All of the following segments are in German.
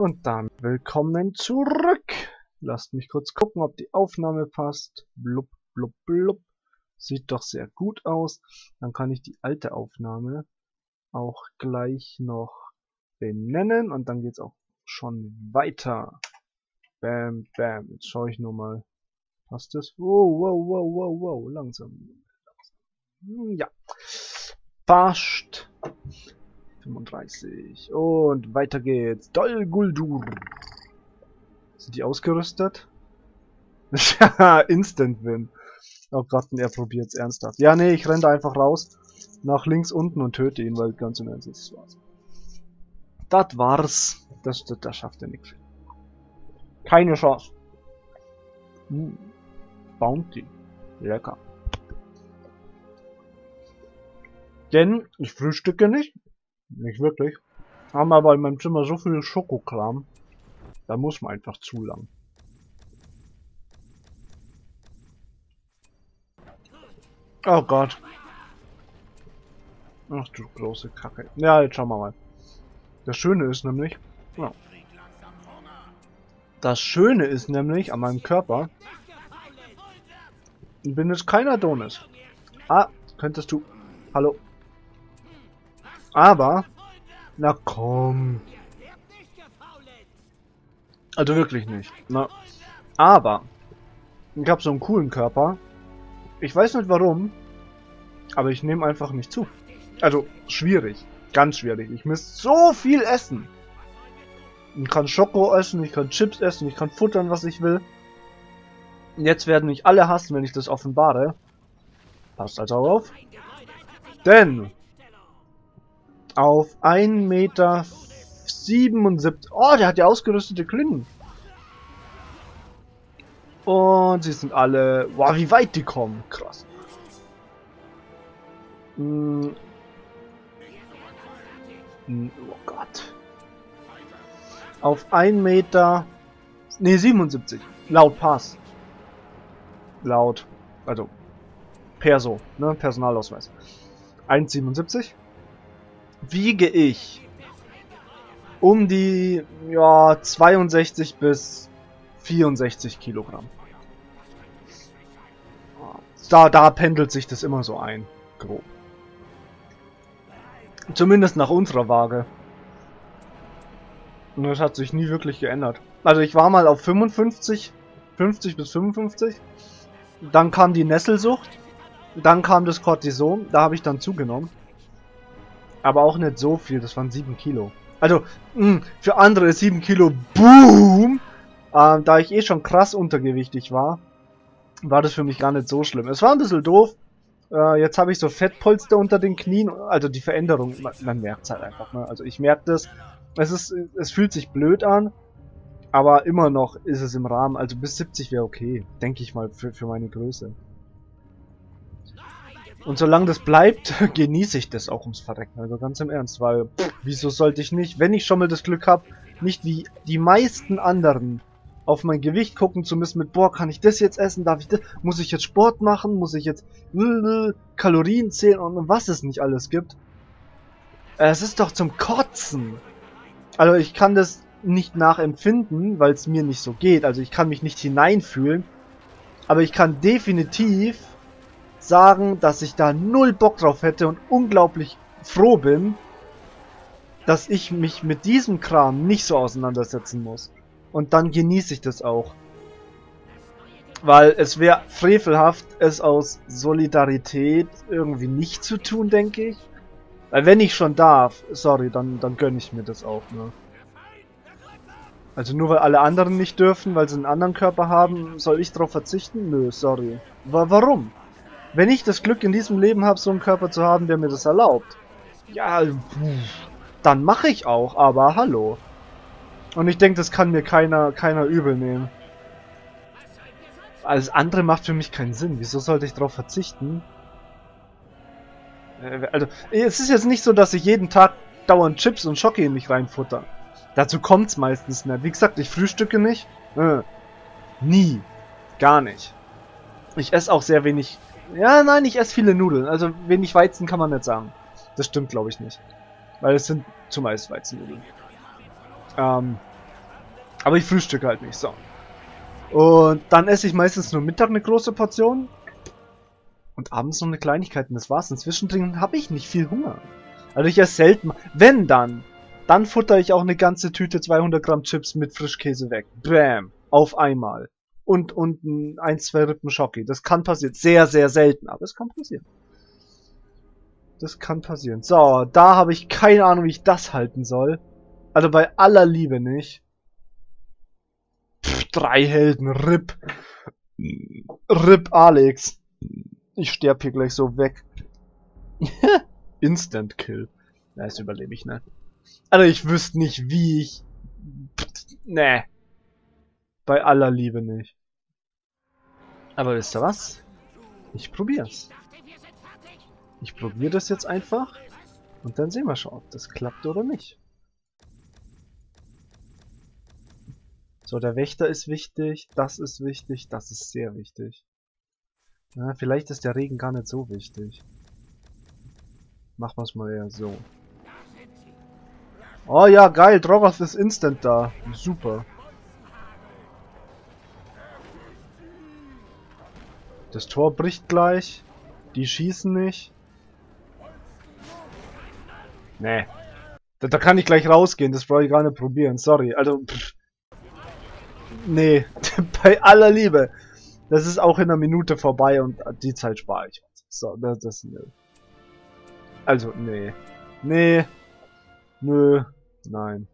Und dann willkommen zurück. Lasst mich kurz gucken, ob die Aufnahme passt. Blub, blub, blub. Sieht doch sehr gut aus. Dann kann ich die alte Aufnahme auch gleich noch benennen. Und dann geht's auch schon weiter. Bam, bam. Jetzt schaue ich nur mal. Passt das? Wow, wow, wow, wow, wow. Langsam. Hm, ja. Passt. 35. Und weiter geht's. Dol Guldur. Sind die ausgerüstet? Instant Win. Oh Gott, er probiert's ernsthaft. Ja, nee, ich renne einfach raus. Nach links unten und töte ihn, weil ganz im Ernst, das war's. Das war's. Das, das, das schafft er nicht. Keine Chance. Hm. Bounty. Lecker. Denn ich frühstücke nicht. Nicht wirklich. Haben aber in meinem Zimmer so viel Schokokram. Da muss man einfach zu lang. Oh Gott. Ach du große Kacke. Ja, jetzt schauen wir mal. Das Schöne ist nämlich... Ja. Das Schöne ist nämlich an meinem Körper... Ich bin jetzt kein Adonis. Ah, könntest du... Hallo. Aber, na komm. Also wirklich nicht. Na, aber, ich habe so einen coolen Körper. Ich weiß nicht warum, aber ich nehme einfach nicht zu. Also, schwierig. Ganz schwierig. Ich muss so viel essen. Ich kann Schoko essen, ich kann Chips essen, ich kann futtern, was ich will. Jetzt werden mich alle hassen, wenn ich das offenbare. Passt also auf. Denn auf 1,77 Meter. Oh, der hat ja ausgerüstete Klingen. Und sie sind alle... Wow, wie weit die kommen. Krass. Hm. Hm, oh Gott. Auf 1 Meter... Ne, 77. Laut Pass. Laut. Also. Perso. Ne? Personalausweis. 1,77 wiege ich um die ja 62 bis 64 Kilogramm. Da, da pendelt sich das immer so ein, grob. Zumindest nach unserer Waage. Und das hat sich nie wirklich geändert. Also ich war mal auf 55, 50 bis 55. Dann kam die Nesselsucht. Dann kam das Cortison. Da habe ich dann zugenommen. Aber auch nicht so viel, das waren 7 Kilo. Also, mh, hm, für andere ist 7 Kilo Boom! Ähm, da ich eh schon krass untergewichtig war, war das für mich gar nicht so schlimm. Es war ein bisschen doof. Äh, jetzt habe ich so Fettpolster unter den Knien. Also die Veränderung, man, man merkt es halt einfach. Ne? Also ich merke das. Es, ist, es fühlt sich blöd an. Aber immer noch ist es im Rahmen. Also bis 70 wäre okay. Denke ich mal für, für meine Größe. Und solange das bleibt, genieße ich das auch ums Verrecken. Also ganz im Ernst, weil pff, wieso sollte ich nicht, wenn ich schon mal das Glück habe, nicht wie die meisten anderen auf mein Gewicht gucken zu müssen mit, boah, kann ich das jetzt essen, darf ich das, muss ich jetzt Sport machen, muss ich jetzt äh, Kalorien zählen und was es nicht alles gibt. Es ist doch zum Kotzen. Also ich kann das nicht nachempfinden, weil es mir nicht so geht. Also ich kann mich nicht hineinfühlen. Aber ich kann definitiv sagen, dass ich da null Bock drauf hätte und unglaublich froh bin, dass ich mich mit diesem Kram nicht so auseinandersetzen muss. Und dann genieße ich das auch. Weil es wäre frevelhaft, es aus Solidarität irgendwie nicht zu tun, denke ich. Weil wenn ich schon darf, sorry, dann, dann gönne ich mir das auch, ne? Also nur weil alle anderen nicht dürfen, weil sie einen anderen Körper haben, soll ich darauf verzichten? Nö, sorry. Aber warum? Wenn ich das Glück in diesem Leben habe, so einen Körper zu haben, der mir das erlaubt, ja, dann mache ich auch, aber hallo. Und ich denke, das kann mir keiner, keiner übel nehmen. Alles andere macht für mich keinen Sinn. Wieso sollte ich darauf verzichten? Äh, also, es ist jetzt nicht so, dass ich jeden Tag dauernd Chips und Schoki in mich reinfutter. Dazu kommt's meistens nicht. Wie gesagt, ich frühstücke nicht. Äh, nie. Gar nicht. Ich esse auch sehr wenig ja, nein, ich esse viele Nudeln. Also wenig Weizen kann man nicht sagen. Das stimmt, glaube ich, nicht. Weil es sind zumeist Weizennudeln. Ähm, Aber ich frühstücke halt nicht, so. Und dann esse ich meistens nur Mittag eine große Portion. Und abends noch eine Kleinigkeit und das war's. Inzwischen habe ich nicht viel Hunger. Also ich esse selten. Wenn dann, dann futter ich auch eine ganze Tüte 200 Gramm Chips mit Frischkäse weg. Bam. Auf einmal. Und, und ein, zwei Rippen Schoki. Das kann passieren. Sehr, sehr selten, aber es kann passieren. Das kann passieren. So, da habe ich keine Ahnung, wie ich das halten soll. Also bei aller Liebe nicht. Pff, drei Helden, RIP. RIP Alex. Ich sterb hier gleich so weg. Instant Kill. Na, das überlebe ich, ne? Also ich wüsste nicht, wie ich... Ne. Bei aller Liebe nicht. Aber wisst ihr was? Ich probier's. Ich probiere das jetzt einfach. Und dann sehen wir schon, ob das klappt oder nicht. So, der Wächter ist wichtig, das ist wichtig, das ist sehr wichtig. Ja, vielleicht ist der Regen gar nicht so wichtig. Machen wir es mal eher so. Oh ja, geil, Drogoth ist instant da. Super. Das Tor bricht gleich. Die schießen nicht. Nee. Da, da, kann ich gleich rausgehen, das brauche ich gar nicht probieren, sorry. Also, pff. Nee, bei aller Liebe. Das ist auch in einer Minute vorbei und die Zeit spare ich. So, das, das, nö. Also, nee. Nee. Nö. Nein.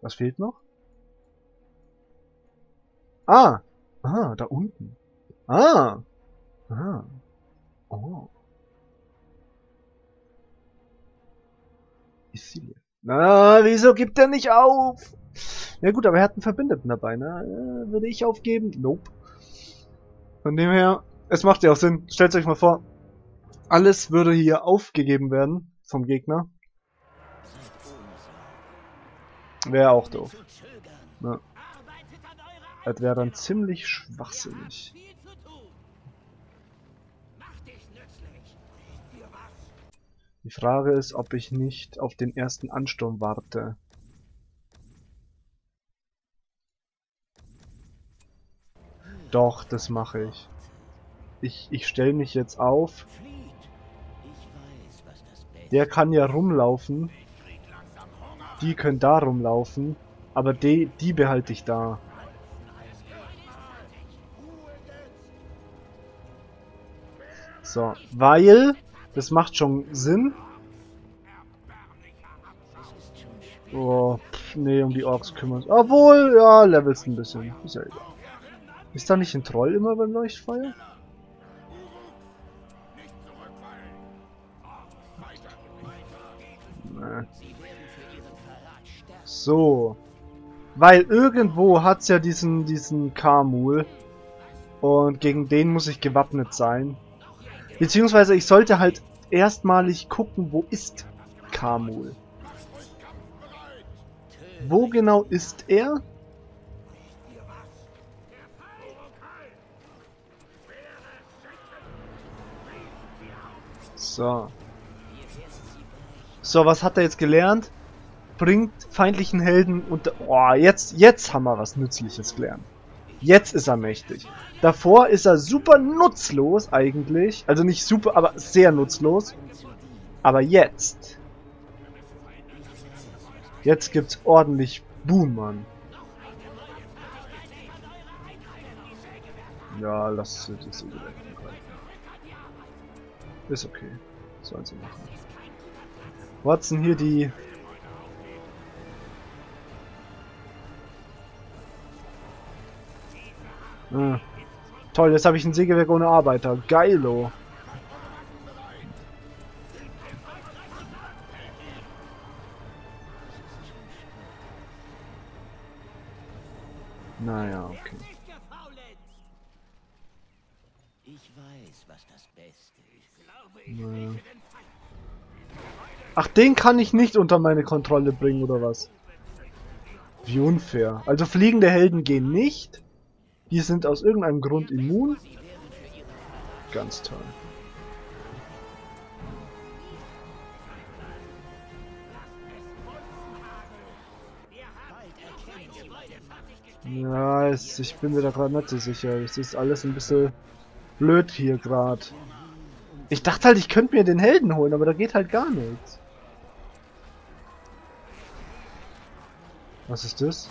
Was fehlt noch? Ah! Ah, da unten. Ah! Ah. Oh. Isilien. Na, wieso gibt er nicht auf? Ja gut, aber er hat einen Verbündeten dabei, ne? Äh, würde ich aufgeben? Nope. Von dem her, es macht ja auch Sinn. Stellt euch mal vor, alles würde hier aufgegeben werden vom Gegner. Wäre auch doof. Ja. Das wäre dann ziemlich schwachsinnig. Die Frage ist, ob ich nicht auf den ersten Ansturm warte. Doch, das mache ich. Ich, ich stelle mich jetzt auf. Der kann ja rumlaufen. Die können da rumlaufen. Aber die, die behalte ich da. So, weil das macht schon Sinn. Oh, pff, nee, um die Orks kümmern. Obwohl, ja, levels ein bisschen. Ist ja egal. Ist da nicht ein Troll immer beim Leuchtfeuer? So. Weil irgendwo hat's ja diesen, diesen Kamul. Und gegen den muss ich gewappnet sein. Beziehungsweise ich sollte halt erstmalig gucken, wo ist Kamul? Wo genau ist er? So. So, was hat er jetzt gelernt? Bringt feindlichen Helden unter... Oh, jetzt, jetzt haben wir was Nützliches gelernt. Jetzt ist er mächtig. Davor ist er super nutzlos eigentlich. Also nicht super, aber sehr nutzlos. Aber jetzt. Jetzt gibt's ordentlich Boom, Mann. Ja, lass das Ist okay. Sollen sie machen. Watson hier die Ah. Toll, jetzt habe ich ein Sägewerk ohne Arbeiter. Geilo. Naja, okay. Naja. Ach, den kann ich nicht unter meine Kontrolle bringen, oder was? Wie unfair. Also fliegende Helden gehen nicht. Die sind aus irgendeinem Grund immun. Ganz toll. Ja, es, ich bin mir da gerade nicht so sicher. Es ist alles ein bisschen blöd hier gerade. Ich dachte halt, ich könnte mir den Helden holen, aber da geht halt gar nichts. Was ist das?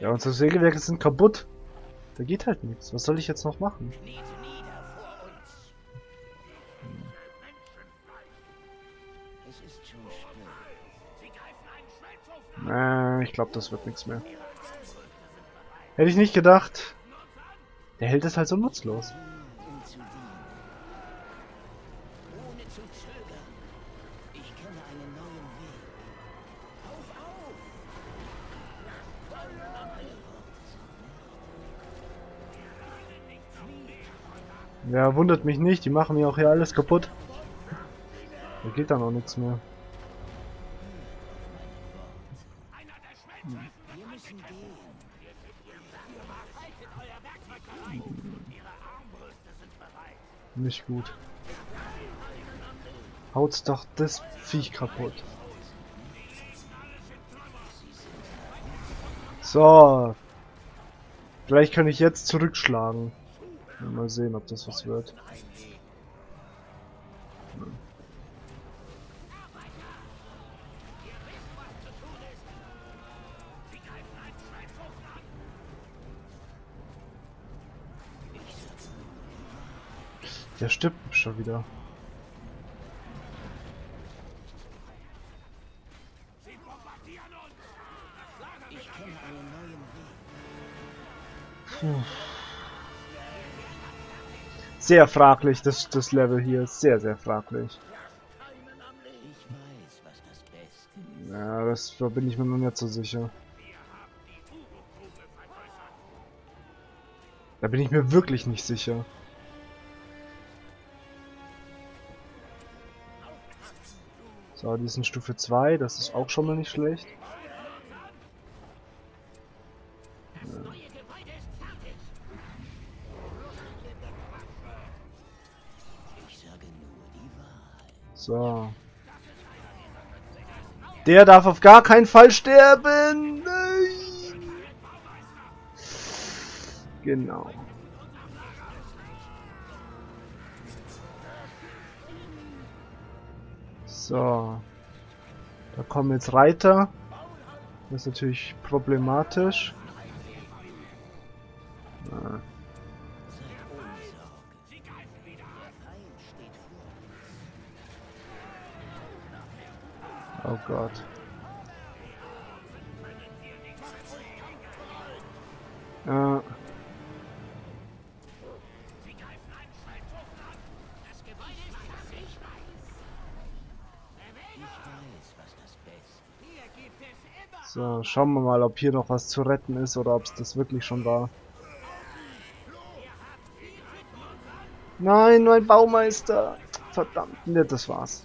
Ja, unsere Sägewerke sind kaputt. Da geht halt nichts. Was soll ich jetzt noch machen? Äh, ich glaube, das wird nichts mehr. Hätte ich nicht gedacht. Der Held ist halt so nutzlos. Ja, wundert mich nicht, die machen mir auch hier alles kaputt. Da geht dann auch nichts mehr. Nicht gut. Haut's doch das Viech kaputt. So. Vielleicht kann ich jetzt zurückschlagen. Mal sehen, ob das was wird. Der stirbt schon wieder. Puh. Sehr fraglich, das, das Level hier sehr, sehr fraglich. Ja, das da bin ich mir noch nicht so sicher. Da bin ich mir wirklich nicht sicher. So, die sind Stufe 2, das ist auch schon mal nicht schlecht. So. Der darf auf gar keinen Fall sterben. Genau. So. Da kommen jetzt Reiter. Das ist natürlich problematisch. So, schauen wir mal, ob hier noch was zu retten ist oder ob es das wirklich schon war. Nein, mein Baumeister. Verdammt, ne, das war's.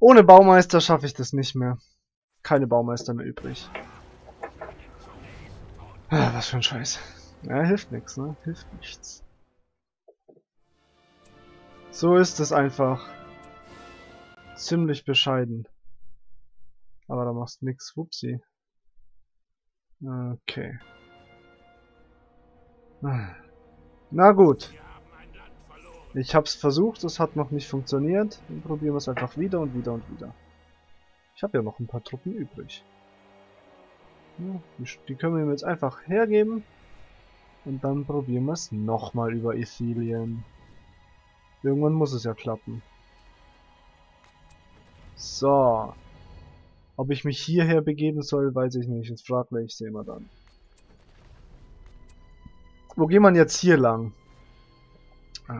Ohne Baumeister schaffe ich das nicht mehr. Keine Baumeister mehr übrig. Ah, was für ein Scheiß. Ja, hilft nichts, ne? Hilft nichts. So ist es einfach. Ziemlich bescheiden. Aber da machst nix. Wupsi. Okay. Na gut. Ich hab's versucht, es hat noch nicht funktioniert. Dann probieren wir es einfach wieder und wieder und wieder. Ich habe ja noch ein paar Truppen übrig. Ja, die, können wir ihm jetzt einfach hergeben. Und dann probieren wir es nochmal über Ethylien. Irgendwann muss es ja klappen. So. Ob ich mich hierher begeben soll, weiß ich nicht. Ist fraglich, sehen wir dann. Wo geht man jetzt hier lang? Äh,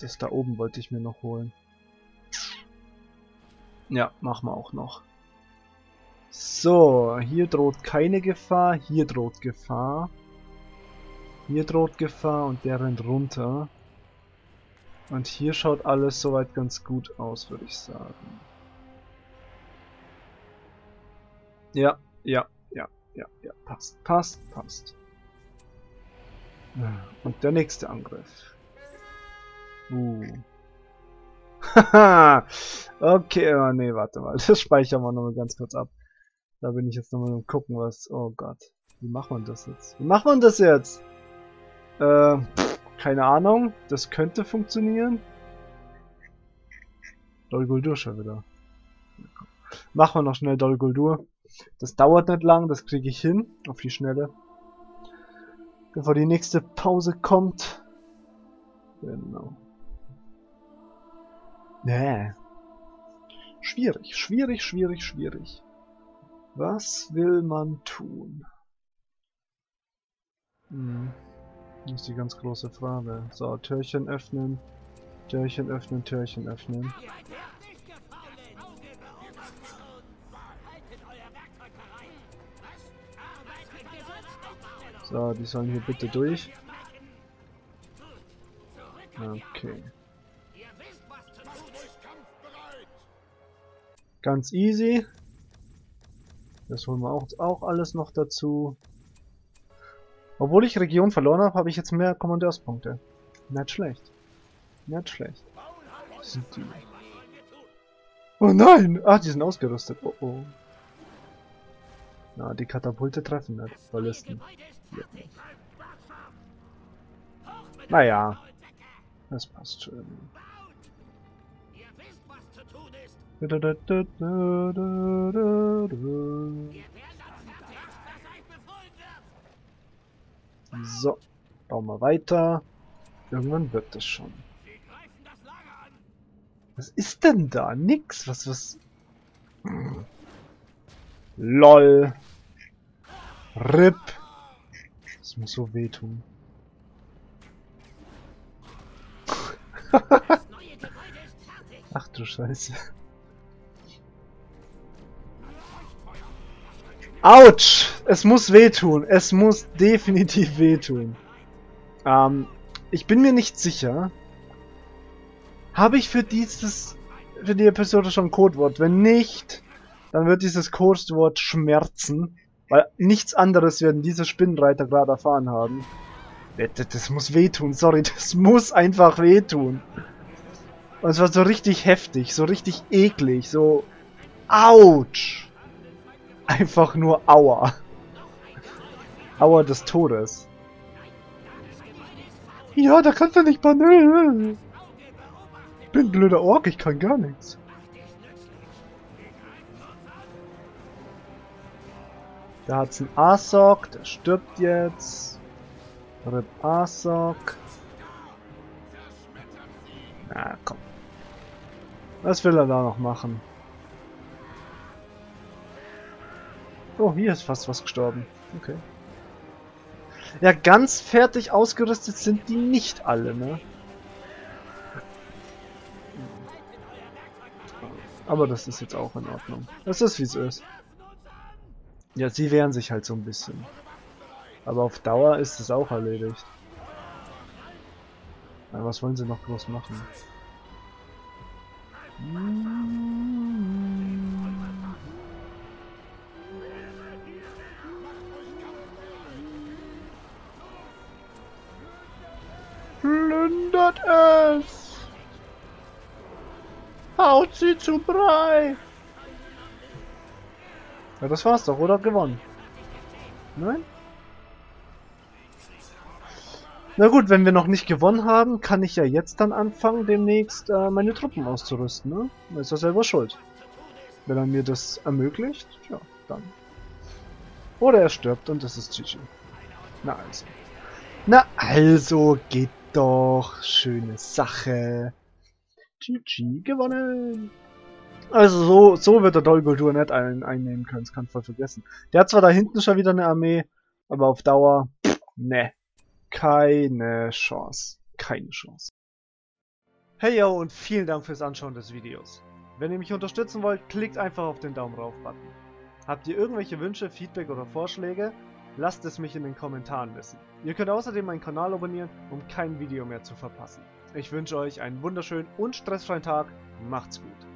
das da oben wollte ich mir noch holen. Ja, machen wir auch noch. So, hier droht keine Gefahr, hier droht Gefahr. Hier droht Gefahr und der rennt runter. Und hier schaut alles soweit ganz gut aus, würde ich sagen. Ja, ja, ja, ja, ja, passt, passt, passt. Und der nächste Angriff. Uh. Haha. okay, oh, nee, warte mal. Das speichern wir nochmal ganz kurz ab. Da bin ich jetzt nochmal am gucken, was... Oh Gott. Wie macht man das jetzt? Wie macht man das jetzt? Äh, keine Ahnung. Das könnte funktionieren. Dolguldur schon wieder. Machen wir noch schnell Dolguldur. Das dauert nicht lang, das kriege ich hin. Auf die Schnelle. Bevor die nächste Pause kommt. Genau. Nee. Schwierig, schwierig, schwierig, schwierig. Was will man tun? Hm. Das ist die ganz große Frage. So, Türchen öffnen. Türchen öffnen, Türchen öffnen. So, die sollen hier bitte durch. Okay. Ganz easy. Das holen wir auch, auch alles noch dazu. Obwohl ich Region verloren habe, habe ich jetzt mehr Kommandeurspunkte. Nicht schlecht. Nicht schlecht. Sind die... Oh nein! Ah, die sind ausgerüstet. Oh oh. Na, die Katapulte treffen nicht. Ballisten. Ja. Naja. Das passt schon. So, bauen wir weiter. Irgendwann wird es schon. Was ist denn da? Nix. Was, was? Hm. LOL. RIP. Das muss so wehtun. Ach du Scheiße. Autsch! Es muss wehtun. Es muss definitiv wehtun. Ähm, ich bin mir nicht sicher. Habe ich für dieses, für die Episode schon ein Codewort? Wenn nicht, dann wird dieses Codewort Schmerzen. Weil nichts anderes werden diese Spinnenreiter gerade erfahren haben. Das, das muss wehtun, sorry, das muss einfach wehtun. Und es war so richtig heftig, so richtig eklig, so... Autsch! Einfach nur Aua. Aua des Todes. Ja, da kannst du nicht. Ich bin ein blöder Ork, ich kann gar nichts. Da hat's einen Asok, der stirbt jetzt. Rip Asok. Na komm. Was will er da noch machen? Oh, hier ist fast was gestorben. Okay. Ja, ganz fertig ausgerüstet sind die nicht alle, ne? Aber das ist jetzt auch in Ordnung. Das ist wie es ist. Ja, sie wehren sich halt so ein bisschen. Aber auf Dauer ist es auch erledigt. Ja, was wollen sie noch groß machen? Plündert es! Haut sie zu Brei! Ja, das war's doch, oder? Gewonnen. Nein? Na gut, wenn wir noch nicht gewonnen haben, kann ich ja jetzt dann anfangen, demnächst äh, meine Truppen auszurüsten, ne? Da ist er selber schuld. Wenn er mir das ermöglicht, ja, dann. Oder er stirbt und das ist GG. Na also. Na also, geht doch. Schöne Sache. GG, gewonnen. Also so, so wird der Dol nicht ein, einnehmen können, das kann voll vergessen. Der hat zwar da hinten schon wieder eine Armee, aber auf Dauer, ne. Keine Chance. Keine Chance. Hey yo und vielen Dank fürs Anschauen des Videos. Wenn ihr mich unterstützen wollt, klickt einfach auf den Daumen rauf Button. Habt ihr irgendwelche Wünsche, Feedback oder Vorschläge? Lasst es mich in den Kommentaren wissen. Ihr könnt außerdem meinen Kanal abonnieren, um kein Video mehr zu verpassen. Ich wünsche euch einen wunderschönen und stressfreien Tag. Macht's gut.